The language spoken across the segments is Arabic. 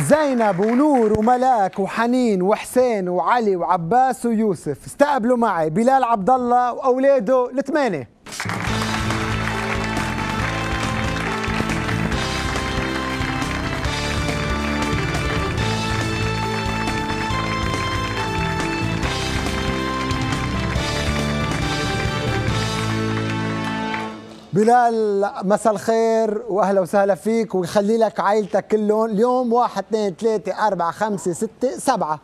زينب ونور وملاك وحنين وحسين وعلي وعباس ويوسف استقبلوا معي بلال عبد الله واولاده الثمانية. بلال مساء الخير وأهلا وسهلا فيك ويخلي لك عائلتك كلهم. اليوم واحد اثنين ثلاثة أربعة خمسة ستة سبعة.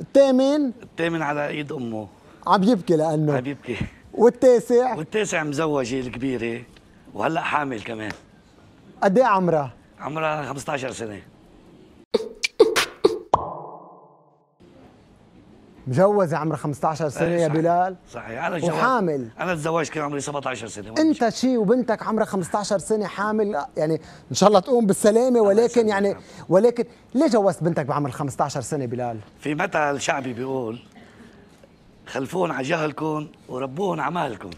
الثامن الثامن على إيد أمه. عم يبكي لأنه. عم يبكي. والتاسع؟ والتاسع مزوجة الكبيرة وهلأ حامل كمان. قد إيه عمرها؟ عمرها 15 سنة. مجوزة عمرها 15 سنة إيه، يا. بلال صحيح أنا جوز- وحامل. أنا تزوجت كان عمري 17 سنة أنت شيء وبنتك عمرها 15 سنة حامل يعني إن شاء الله تقوم بالسلامة ولكن. يعني ولكن ليه جوزت بنتك بعمر 15 سنة بلال؟ في مثل شعبي بيقول خلفون على جهلكم وربوهم على مهلكم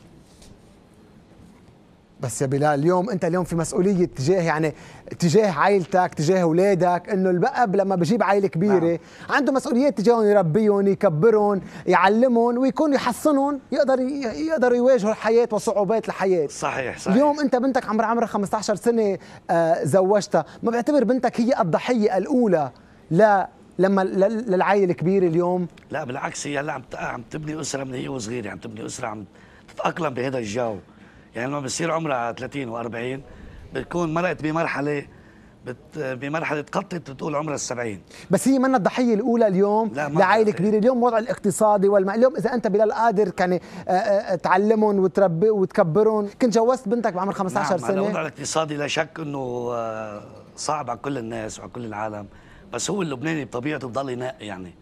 بس يا بلال اليوم انت اليوم في مسؤولية تجاه يعني تجاه عائلتك تجاه اولادك انه الاب لما بجيب عائلة كبيرة نعم. عنده مسؤوليات تجاههم يربيهم يكبرهم يعلمهم ويكون يحصنهم يقدر يقدروا يواجهوا الحياة وصعوبات الحياة. صحيح صحيح. اليوم انت بنتك عمرها عمرها 15 سنة آه زوجتها ما بعتبر بنتك هي الضحية الأولى لا لما لل- للعائلة الكبيرة اليوم؟ لا بالعكس هي هلا عم عم تبني أسرة من هي وصغيرة عم تبني أسرة عم تتأقلم بهذا الجو. يعني لما بصير عمرها 30 و40 بتكون مرقت بمرحلة بت بمرحلة قطت بتقول عمرها السبعين. بس هي منا الضحية الأولى اليوم لعائلة. كبيرة. اليوم وضع الاقتصادي والم... اليوم إذا أنت بلال قادر يعني آه، آه، تعلمهم وتربي وتكبرهم. كنت جوزت بنتك بعمر 15 نعم الوضع سنة. الاقتصادي لا شك إنه آه، صعب على كل الناس وعلى كل العالم. بس هو اللبناني بطبيعته بضل ينقي يعني.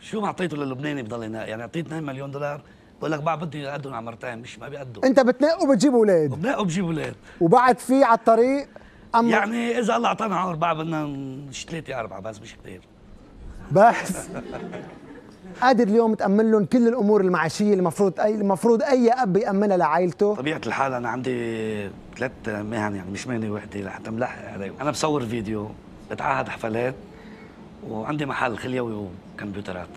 شو ما أعطيته للبناني بضل ينقي؟ يعني أعطيت 2 مليون دولار بقول لك بعد بدي اقدم على مرتين مش ما بيقدوا انت بتنق وبتجيب أولاد وبنقوا بجيب أولاد وبعد في على الطريق أم يعني إذا الله أعطانا عمر بعد بدنا مش ثلاثة أربعة بس مش كثير بس. قادر اليوم تأمن لهم كل الأمور المعيشية اللي المفروض اي المفروض أي أب يأمنها لعائلته؟ طبيعة الحال أنا عندي ثلاث مهن يعني مش مهنة وحدة لحتى ملحق عليهم أنا بصور فيديو بتعهد حفلات وعندي محل خليوي وكمبيوترات.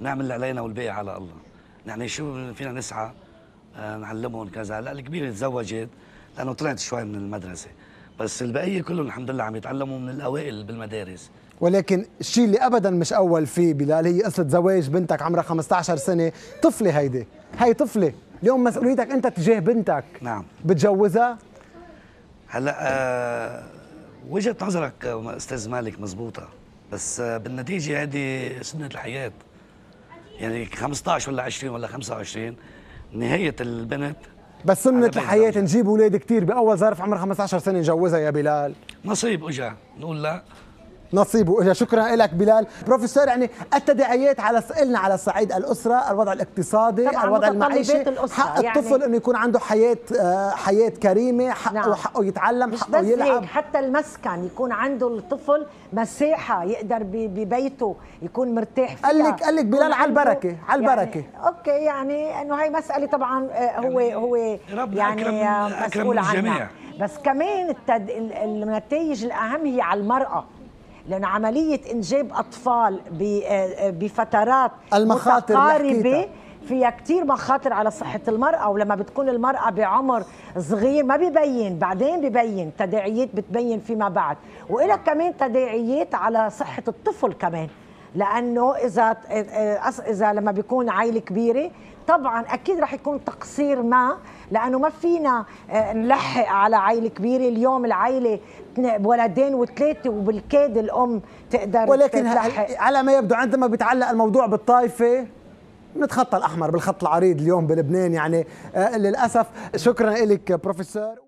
نعمل اللي علينا والباقي على الله. يعني شو فينا نسعى؟ آه، نعلمهم كذا. لا الكبيره تزوجت لأنه طلعت شوي من المدرسة. بس البقية كلهم الحمد لله عم يتعلموا من الأوائل بالمدارس. ولكن الشيء اللي ابدا مش أول فيه بلال هي قصة زواج بنتك عمرها 15 سنة. طفلة هيدي. هي طفلة. اليوم مسؤوليتك أنت تجاه بنتك. نعم. بتجوزها؟ هلأ آه وجهة نظرك أستاذ مالك مزبوطة. بس آه بالنتيجة هذه سنة الحياة. يعني 15 ولا 20 ولا 25 نهاية البنت بس سنة الحياة. نجيب أولاد كثير بأول ظرف عمر 15 سنة نجوزها يا بلال نصيب اجى نقول لا نصيب واجا شكرا لك بلال بروفيسور يعني التداعيات على قلنا على صعيد الأسرة الوضع الاقتصادي الوضع المعيشي الأسرة، حق يعني- الطفل إنه يكون عنده حياة آه، حياة كريمة حقه نعم. حقه يتعلم مش حقه بس يلعب هيك حتى المسكن يكون عنده الطفل مساحة يقدر ب- ببيته يكون مرتاح فيها قال لك- قال لك بلال على البركة، على البركة. يعني أوكي يعني إنه هي مسألة طبعا آه، هو يعني هو ربنا يعني أكرم- آه، أكرم مسؤول. عنها بس كمان التد... ال- النتائج الأهم هي على المرأة لأن عملية إنجاب أطفال آه، بفترات المخاطر متقاربة. فيها كتير مخاطر على صحة المرأة ولما بتكون المرأة بعمر صغير ما ببين بعدين ببين تداعيات بتبين فيما بعد وإلها كمان تداعيات على صحة الطفل كمان لأنه إذا إذا لما بيكون عائلة كبيرة طبعا أكيد رح يكون تقصير ما لأنه ما فينا آه، نلحق على عائلة كبيرة. اليوم العائلة اتنين- ولدين وثلاثة وبالكاد الأم تقدر ولكن تلحق. على ما يبدو عندما بيتعلق الموضوع بالطائفة نتخطى الأحمر بالخط العريض اليوم بلبنان يعني. آه، للأسف شكرا لك بروفيسور.